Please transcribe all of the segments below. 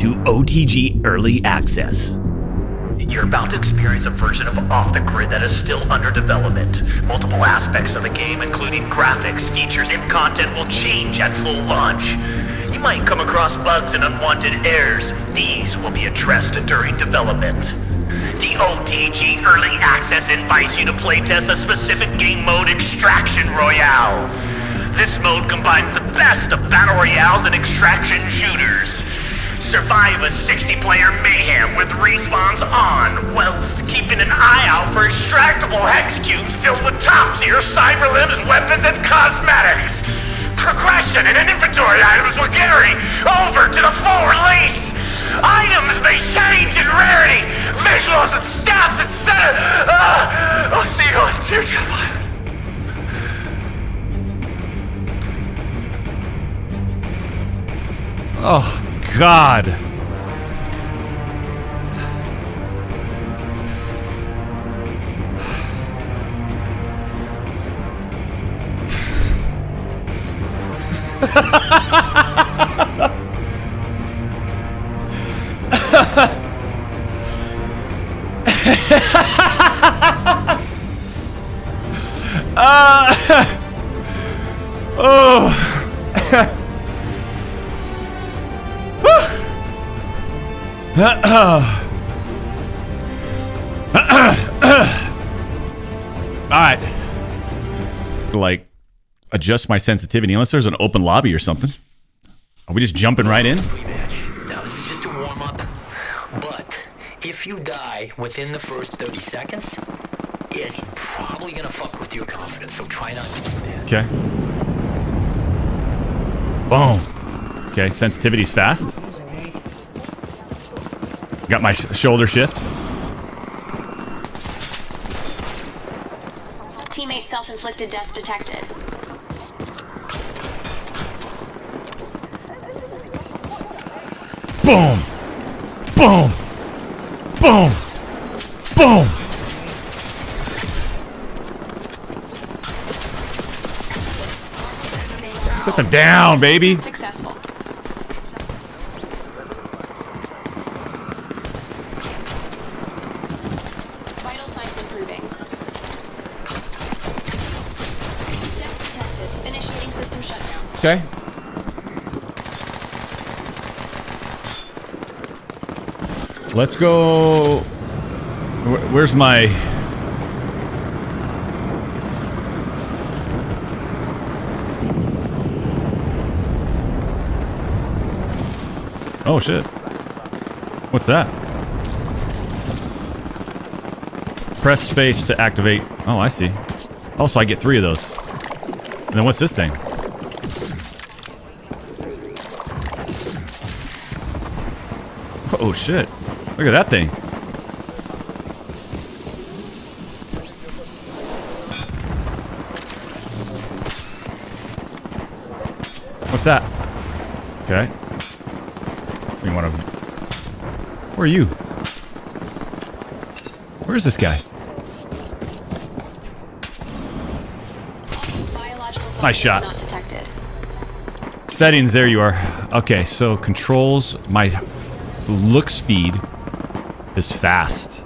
to OTG Early Access. You're about to experience a version of Off the Grid that is still under development. Multiple aspects of the game, including graphics, features, and content, will change at full launch. You might come across bugs and unwanted errors. These will be addressed during development. The OTG Early Access invites you to playtest a specific game mode, Extraction Royale. This mode combines the best of Battle Royales and extraction shooters. Survive a 60-player mayhem with respawns on, whilst keeping an eye out for extractable hex cubes filled with top-tier cyber limbs, weapons, and cosmetics. Progression and inventory items will carry over to the full release. Items may change in rarity, visuals and stats, etc. Uh, I'll see you on Teardrop Island. Oh, God. Alright. Like, adjust my sensitivity unless there's an open lobby or something. Are we just jumping right in? Now, this is just a warm up. But if you die within the first 30 seconds, it's probably gonna fuck with your confidence, so try not to do that. Okay. Boom. Okay, sensitivity's fast. Got my sh shoulder shift. Teammate self-inflicted death detected. Boom. Boom. Boom. Boom. Set them down, baby. Successful. Okay. Let's go. Where's my? Oh shit. What's that? Press space to activate. Oh, I see. Also, I get three of those. And then what's this thing? Oh shit. Look at that thing. What's that? Okay. You want to... Where are you? Where's this guy? Nice shot. Not detected. Settings, there you are. Okay, so controls, my look speed is fast.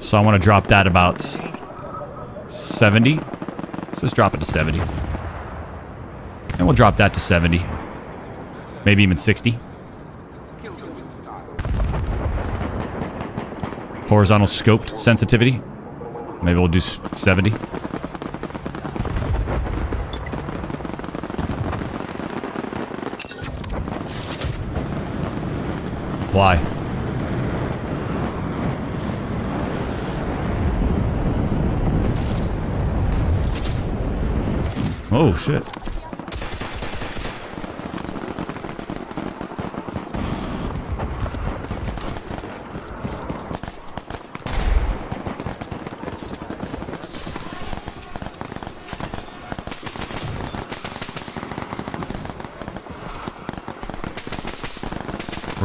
So I want to drop that about 70. So let's drop it to 70. And we'll drop that to 70. Maybe even 60. Horizontal scoped sensitivity. Maybe we'll do 70. Apply. Oh, shit.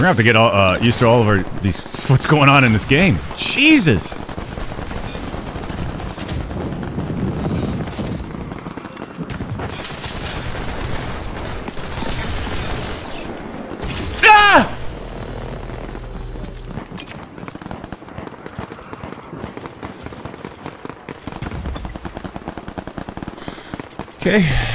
gonna have to get all, uh, used to all of our these. What's going on in this game? Jesus. Ah! Okay.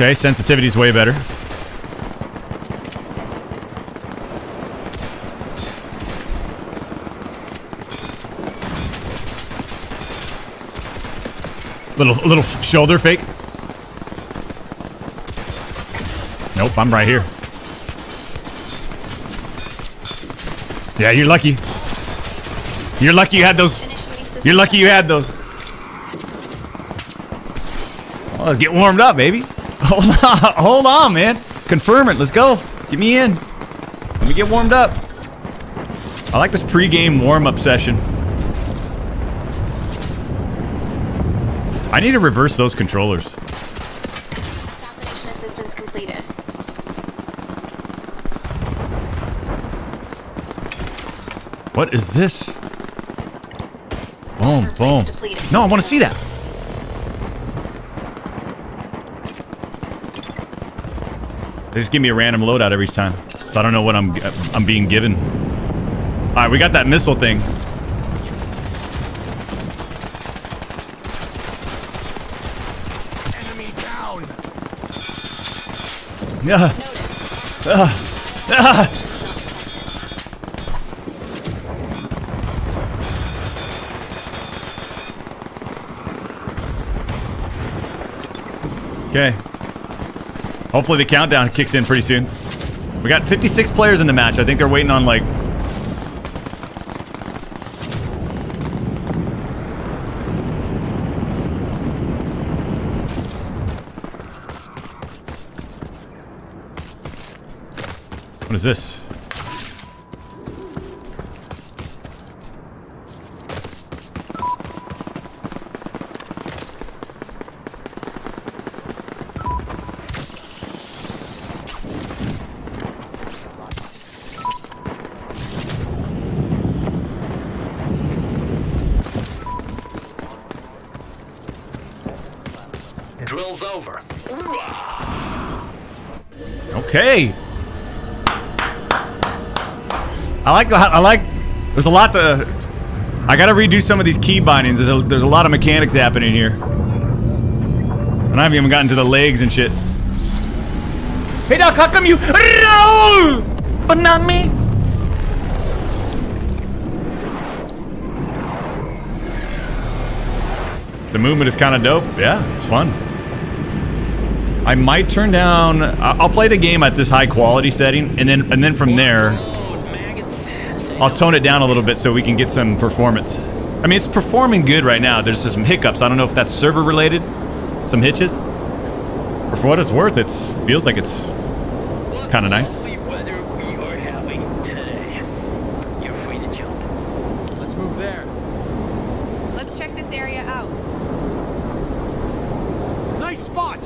Okay, sensitivity's way better. Little little shoulder fake. Nope, I'm right here. Yeah, you're lucky. You're lucky you had those. You're lucky you had those. Well, get warmed up, baby. Hold on, hold on, man. Confirm it. Let's go. Get me in. Let me get warmed up. I like this pre-game warm-up session. I need to reverse those controllers. Assassination assistance completed. What is this? Boom, boom. No, I want to see that. They just give me a random loadout every time, so I don't know what I'm I'm being given. All right, we got that missile thing. Enemy down. Yeah. Notice. Ah. Actions not detected. Okay. Hopefully the countdown kicks in pretty soon. We got 56 players in the match. I think they're waiting on like What is this? Over. Okay. I like that. I like. There's a lot to. I gotta redo some of these key bindings. There's a, there's a lot of mechanics happening here. And I haven't even gotten to the legs and shit. Hey Doc, how come you? But not me. The movement is kind of dope. Yeah, it's fun. I might turn down. I'll play the game at this high quality setting, and then and then from there, I'll tone it down a little bit so we can get some performance. I mean, it's performing good right now. There's just some hiccups. I don't know if that's server related, some hitches. Or for what it's worth, it feels like it's Kinda nice. lovely weather we are having today. You're free to jump. Let's move there. Let's check this area out. Nice spot.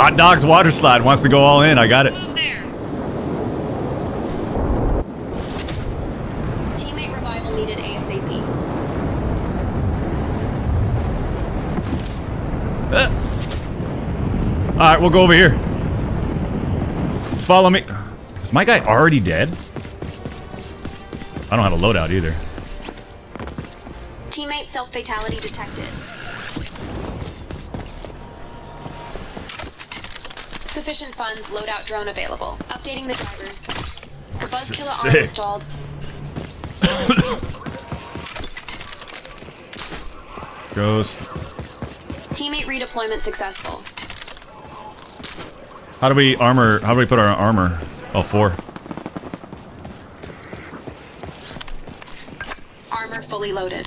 Hot dogs water slide wants to go all in. I got it. Move there. Teammate revival needed ASAP. Uh, all right, we'll go over here. Just follow me. Is my guy already dead? I don't have a loadout either. Teammate self-fatality detected. Sufficient funds, loadout drone available. Updating the drivers. The Buzzkiller arm Sick. installed. Goes. Teammate redeployment successful. How do we armor? How do we put our armor? Oh, four. Armor fully loaded.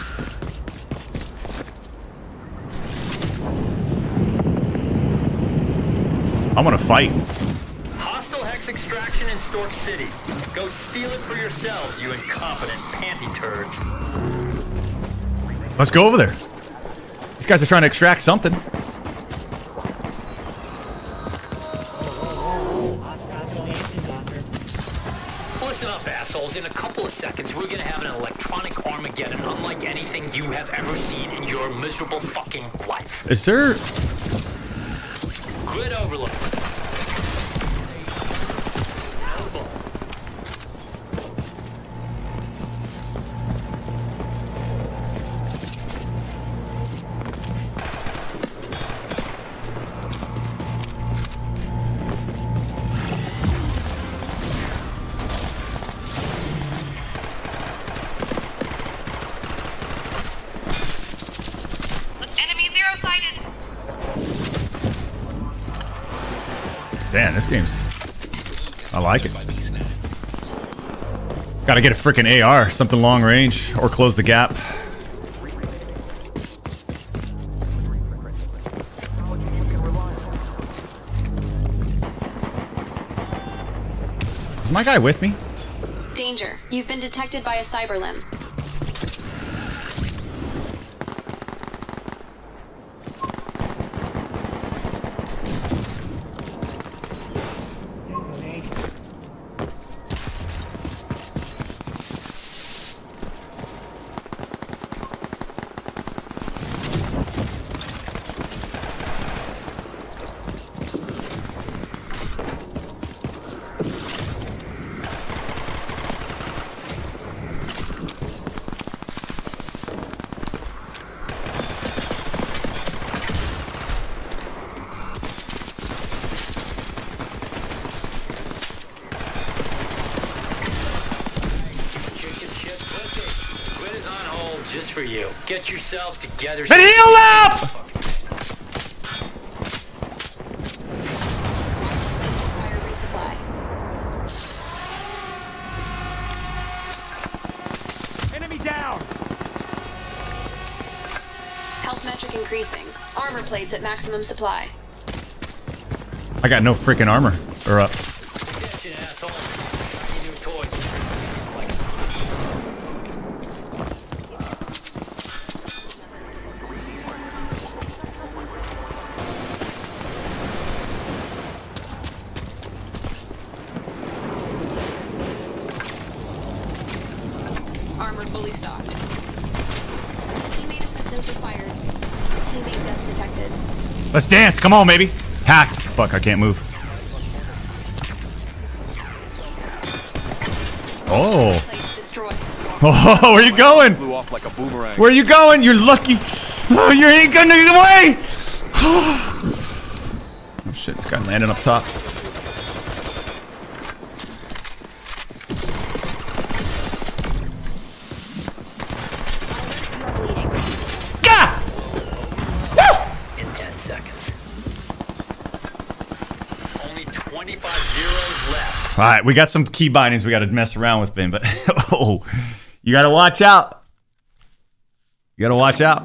I'm gonna fight. Hostile hex extraction in Stork City. Go steal it for yourselves, you incompetent panty turds. Let's go over there. These guys are trying to extract something. Listen up, assholes. In a couple of seconds, we're gonna have an electronic Armageddon unlike anything you have ever seen in your miserable fucking life. Is there? Grid overload. Game's. I like it. Gotta get a freaking AR, something long range, or close the gap. Is my guy with me? Danger. You've been detected by a cyberlimb. Chicken shit pussy. Grid is on hold just for you. Get yourselves together. And heal up! Resupply. Enemy down! Health metric increasing. Armor plates at maximum supply. I got no freaking armor. Or uh, dance. Come on, baby. Hacked. Fuck, I can't move. Oh. Plates destroyed. Oh, where you going? Flew off like a boomerang. Where you going? You're lucky. Oh, you ain't gonna get away. oh shit, this guy landing up top. Seconds. Only 25 zeros left. All right, we got some key bindings we got to mess around with, Ben. But oh, you got to watch out. You got to watch out.